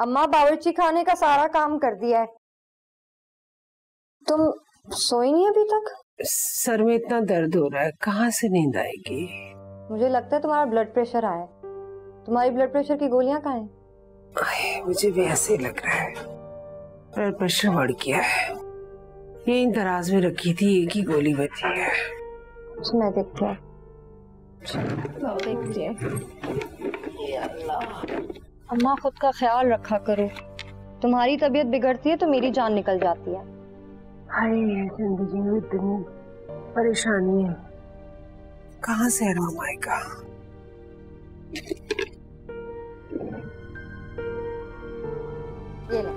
अम्मा बावर्ची खाने का सारा काम कर दिया है। तुम सोई नहीं अभी तक? सर में इतना दर्द हो रहा है कहाँ से नींद आएगी? मुझे लगता है तुम्हारा ब्लड प्रेशर आया है। तुम्हारी ब्लड प्रेशर की गोलियाँ कहाँ हैं? मुझे भी ऐसे ही लग रहा है। ब्लड प्रेशर बढ़ गया है। यही दराज में रखी थी एक ही गोली बची है। मैं देखती हूँ। अम्मा खुद का ख्याल रखा करो। तुम्हारी तबीयत बिगड़ती है तो मेरी जान निकल जाती है। हाय ज़िंदगी में इतनी परेशानी है। कहाँ से आराम आएगा ये ले।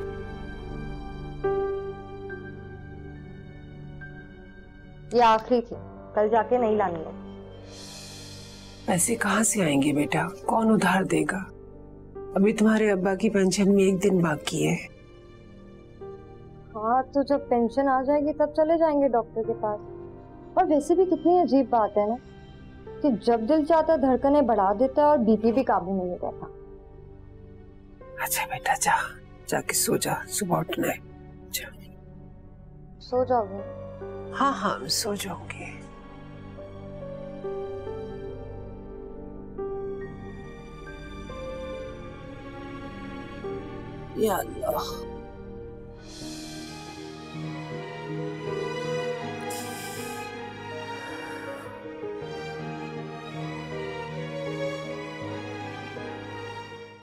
ये आखिरी थी। कल जाके नहीं लानी है। पैसे कहाँ से आएँगे बेटा? कौन उधार देगा? अभी तुम्हारे अब्बा की पेंशन में एक दिन बाकी है। हाँ तो जब पेंशन आ जाएगी तब चले जाएँगे डॉक्टर के पास। और वैसे भी कितनी अजीब बात है ना कि जब दिल चाहता है धड़कनें बढ़ा देता है और बीपी भी काबू में नहीं रहता। अच्छा बेटा जा जाके सो जा सुबह उठना है। जा। सो जाओगे? हाँ हाँ सो जाऊँगी। या अल्लाह